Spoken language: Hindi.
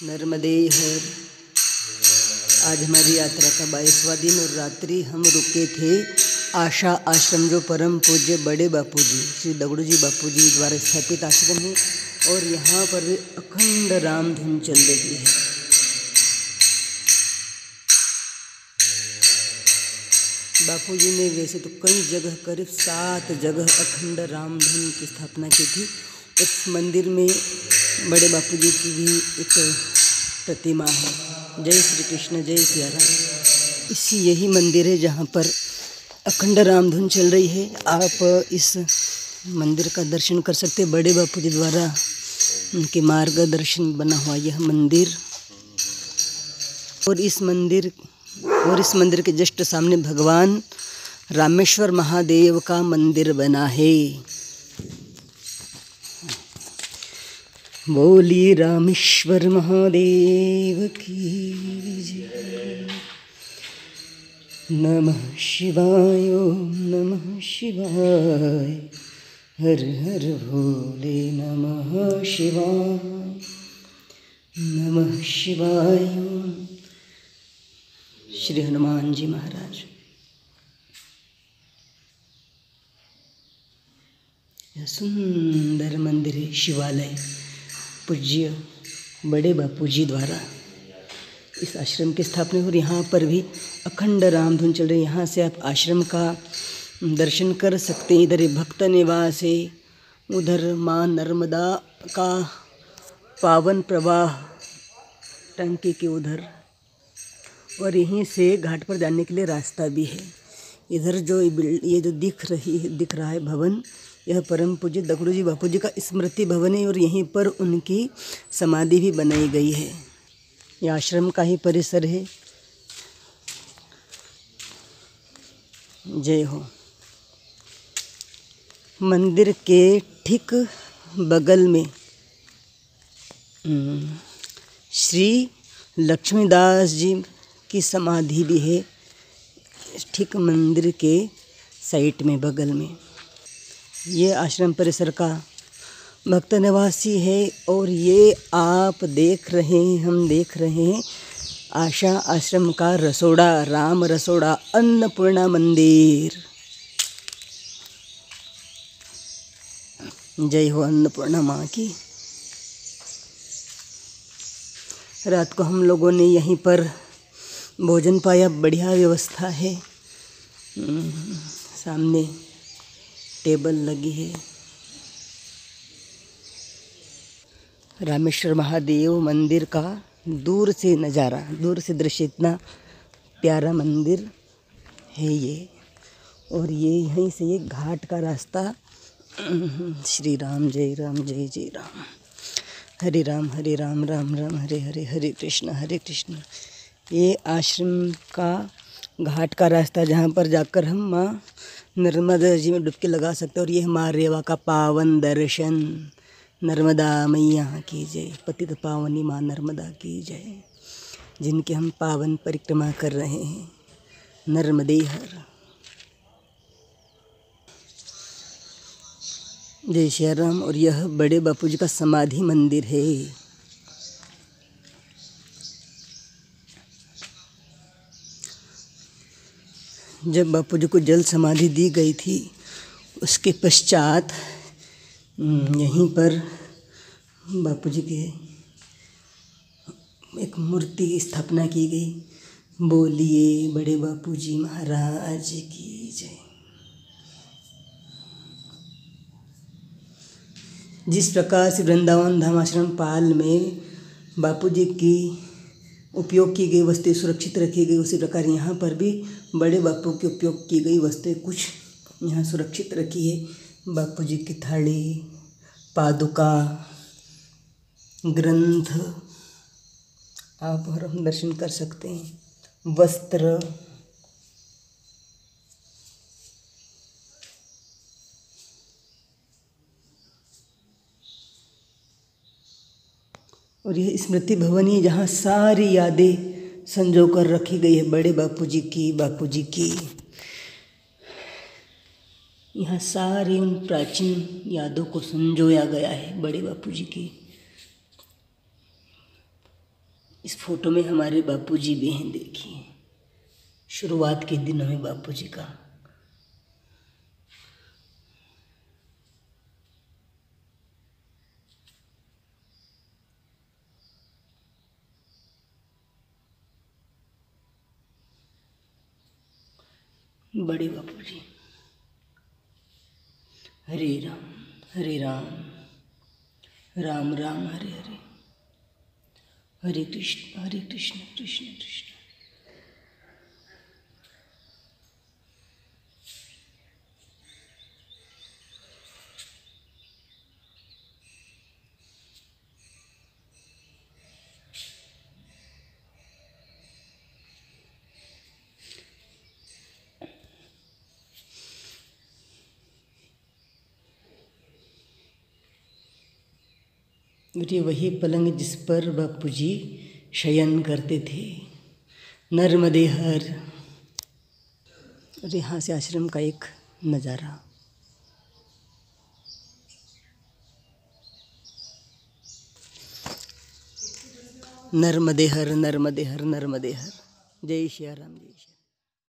नर्मदे हर आज हमारी यात्रा का बाईसवा दिन और रात्रि हम रुके थे आशा आश्रम, जो परम पूज्य बड़े बापू जी श्री दगड़ू जी बापू जी द्वारा स्थापित आश्रम है और यहाँ पर भी अखंड राम धुन चल रही है। बापू जी ने वैसे तो कई जगह, करीब सात जगह अखंड राम धुन की स्थापना की थी। उस मंदिर में बड़े बापू जी की भी एक प्रतिमा है। जय श्री कृष्ण जय सिया राम इसी यही मंदिर है जहाँ पर अखंड रामधुन चल रही है। आप इस मंदिर का दर्शन कर सकते हैं। बड़े बापू जी द्वारा उनके मार्गदर्शन बना हुआ यह मंदिर। और इस मंदिर, और इस मंदिर के जस्ट सामने भगवान रामेश्वर महादेव का मंदिर बना है। बोली रामेश्वर महादेव की जय। नमः शिवाय, ओम नमः शिवाय। हर हर भोले नमः शिवाय। नमः शिवाय। श्री हनुमान जी महाराज। सुंदर मंदिर शिवालय। पूज्य, बड़े बापू जी द्वारा इस आश्रम की स्थापना और यहाँ पर भी अखंड रामधुन चल रही यहाँ से आप आश्रम का दर्शन कर सकते हैं। इधर भक्त निवास है। उधर माँ नर्मदा का पावन प्रवाह टंकी के उधर। और यहीं से घाट पर जाने के लिए रास्ता भी है। इधर जो ये जो दिख रही है, दिख रहा है भवन यह परम पूज्य दगड़ू जी बापू जी का स्मृति भवन है और यहीं पर उनकी समाधि भी बनाई गई है। यह आश्रम का ही परिसर है। जय हो। मंदिर के ठीक बगल में श्री लक्ष्मीदास जी की समाधि भी है। ठीक मंदिर के साइड में बगल में। ये आश्रम परिसर का भक्त निवासी है और ये आप देख रहे हैं, हम देख रहे हैं आशा आश्रम का रसोड़ा, राम रसोड़ा, अन्नपूर्णा मंदिर। जय हो अन्नपूर्णा माँ की। रात को हम लोगों ने यहीं पर भोजन पाया, बढ़िया व्यवस्था है। सामने टेबल लगी है। रामेश्वर महादेव मंदिर का दूर से नज़ारा, दूर से दृश्य इतना प्यारा मंदिर है ये। और ये यहीं से ये घाट का रास्ता। श्री राम जय राम जय जय राम। हरे राम हरे राम राम राम, हरे हरे हरे कृष्ण हरे कृष्ण। ये आश्रम का घाट का रास्ता जहाँ पर जाकर हम माँ नर्मदा जी में डुबकी लगा सकते हैं और ये माँ रेवा का पावन दर्शन। नर्मदा मैया की जय। पतित पावनी माँ नर्मदा की जय। जिनके हम पावन परिक्रमा कर रहे हैं। नर्मदे हर। जय श्री राम। और यह बड़े बापू जी का समाधि मंदिर है। जब बापू जी को जल समाधि दी गई थी, उसके पश्चात यहीं पर बापू जी के एक मूर्ति की स्थापना की गई। बोलिए, बड़े बापू जी महाराज की जय। जिस प्रकार से वृंदावन धाम आश्रम पाल में बापू जी की उपयोग की गई वस्तुएँ सुरक्षित रखी गई, उसी प्रकार यहाँ पर भी बड़े बापू के उपयोग की गई वस्तुएँ कुछ यहाँ सुरक्षित रखी है। बापू जी की थाली, पादुका, ग्रंथ, आप और हम दर्शन कर सकते हैं। वस्त्र और यह स्मृति भवन ही जहाँ सारी यादें संजो कर रखी गई है, बड़े बापू जी की, बापू जी की। यहाँ सारी उन प्राचीन यादों को संजोया गया है, बड़े बापू जी की। इस फ़ोटो में हमारे बापूजी भी हैं, देखिए। शुरुआत के दिनों में बापूजी का बड़े बापू जी। हरे राम हरे राम राम राम, हरे हरे। हरे कृष्ण हरे कृष्ण कृष्ण कृष्ण। ये वही पलंग जिस पर बापू जी शयन करते थे। नर्मदे हर। और यहाँ से आश्रम का एक नज़ारा। नर्मदे हर नर्मदे हर नर्मदे हर। जय श्री राम, जय श्री